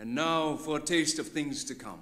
And now for a taste of things to come.